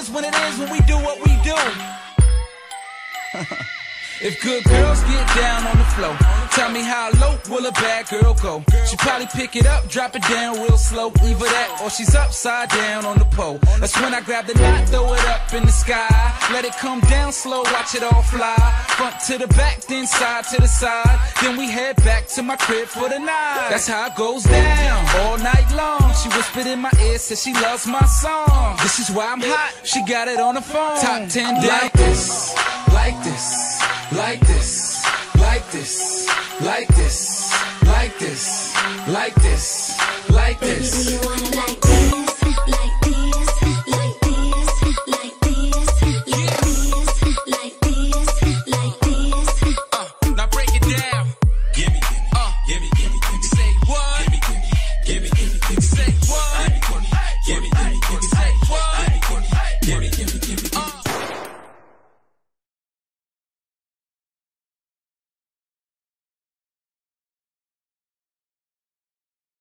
is when it is when we do what we do. If good girls get down on the floor, tell me how low will a bad girl go? She probably pick it up, drop it down real slow, either that or she's upside down on the pole. That's when I grab the knot, throw it up in the sky, let it come down slow, watch it all fly. Front to the back, then side to the side, then we head back to my crib for the night. That's how it goes down all night long. She whispered in my ear, said she loves my song. This is why I'm hot. She got it on the phone. Top ten like this, like this like this, like this, like this, like this, like this, like this. Baby, do you wanna like